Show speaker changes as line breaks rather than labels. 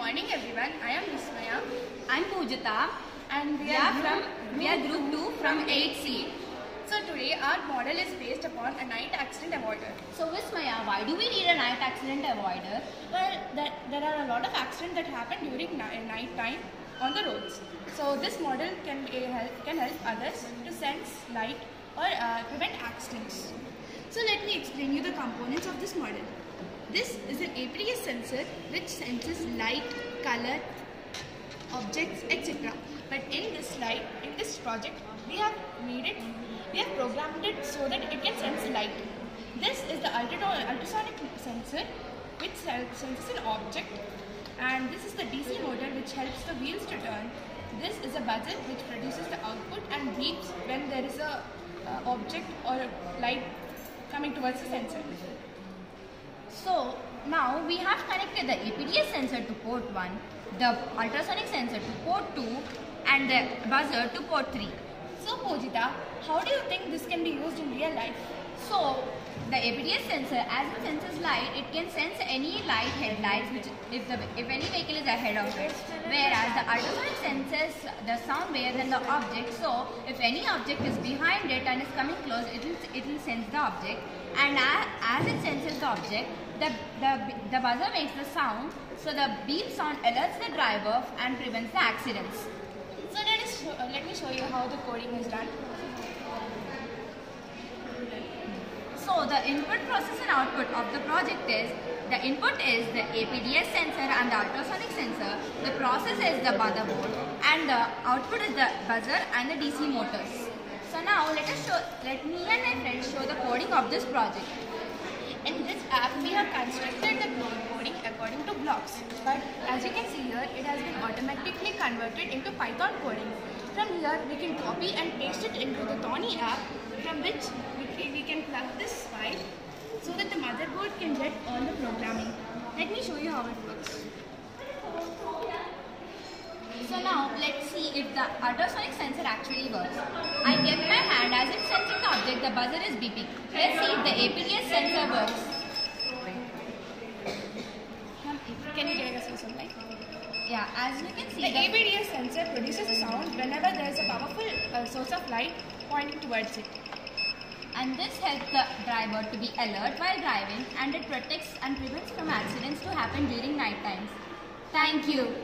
morning everyone. I am Vismaya.
I am Pujita.
And we, we are, from we are group 2 from 8C. So today our model is based upon a night accident avoider.
So Vismaya, why do we need a night accident avoider?
Well, that, there are a lot of accidents that happen during night time on the roads. So this model can, help, can help others to sense light or uh, prevent accidents.
So let me explain you the components of this model. This is an APDS sensor which senses light, color, objects, etc.
But in this slide, in this project, we have made it, we have programmed it so that it can sense light. This is the ultrasonic sensor which senses an object and this is the DC motor which helps the wheels to turn. This is a buzzer which produces the output and beeps when there is a uh, object or light coming towards the sensor.
So now we have connected the APDS sensor to port 1, the ultrasonic sensor to port 2 and the buzzer to port 3.
So Pujita, how do you think this can be used in real life?
The APDS sensor as it senses light, it can sense any light headlights which if the if any vehicle is ahead of it. Whereas the ultrasonic senses the sound wave and the object. So if any object is behind it and is coming close, it will it will sense the object. And as, as it senses the object, the, the the buzzer makes the sound. So the beep sound alerts the driver and prevents the accidents.
So let, us uh, let me show you how the coding is done.
So the input process and output of the project is the input is the APDS sensor and the ultrasonic sensor. The process is the motherboard and the output is the buzzer and the DC motors. So now let us show let me and my friends show the coding of this project.
In this app, we have constructed the coding according to blocks. But as you can see here, it has been automatically converted into Python coding. From here, we can copy and paste it into the Thonny app, from which we can plug this file so that the motherboard can get all the programming. Let me show you how it works.
So now let's see if the ultrasonic sensor actually works. I get my hand as it's sensing the object, the buzzer is beeping. Let's see if the APDS sensor works.
Can you get us some light?
Yeah, as you can see
The APDS sensor produces a sound whenever there is a powerful uh, source of light pointing towards it.
And this helps the driver to be alert while driving and it protects and prevents from accidents to happen during night times. Thank you.